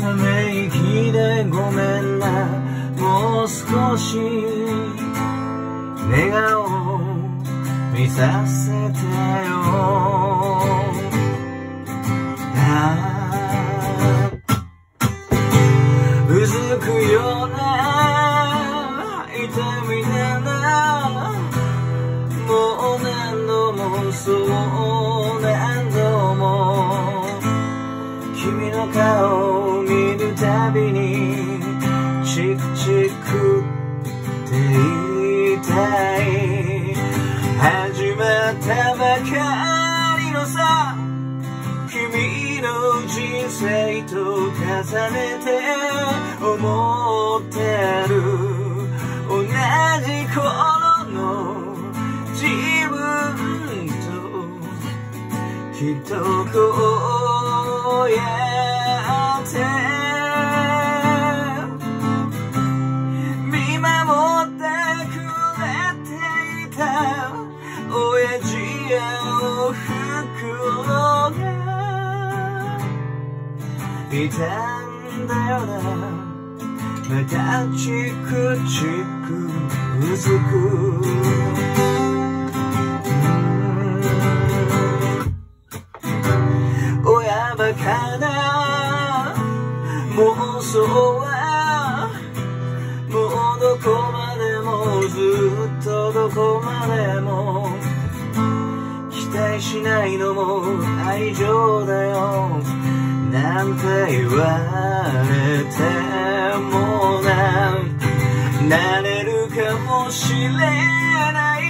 ため息でごめんな。もう少し笑顔見させてよ。始まったばかりのさ君の人生と重ねて思ってる。同じ頃の自分ときっとこうやいたんだよなまたチクチクうずく。親バカな。妄想はもうどこまでもずっとどこまでも。待しないのも愛情だよ。なんて言われてもななれるかもしれない。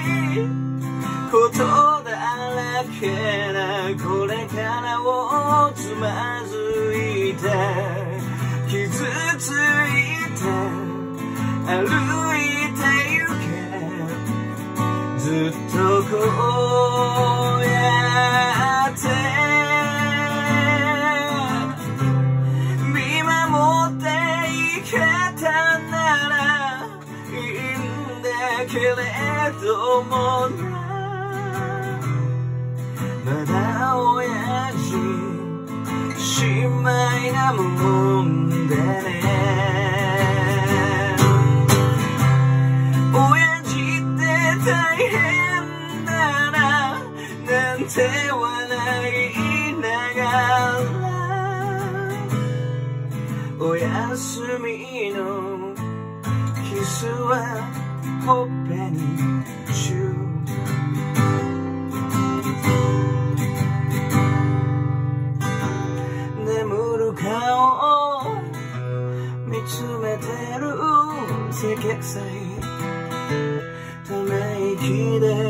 ことだらけなこれからをつまずいて傷ついて歩いてゆけ。ずっとこうけれどもなまだ。親父しまいなもんでね親父って大変だななんて笑いながらおやすみのキスはほっぺにチュー眠る顔を見つめてる世界ため息で